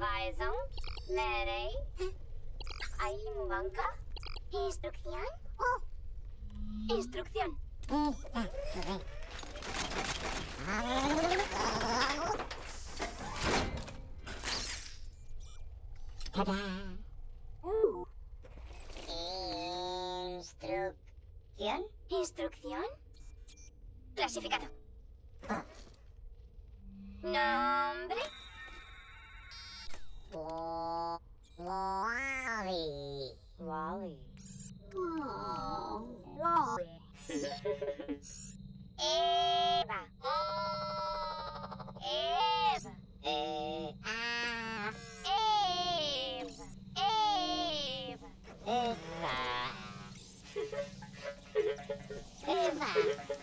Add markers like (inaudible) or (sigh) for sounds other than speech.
Weisung, Nerei, Aimubanka, Instrucción. Instrucción. Uh. Instrucción. Instrucción. Clasificado. Nombre. Wally. Wally. Wally. Eva. Eva. Ah, Eva. Eva. Eva. (laughs) Eva.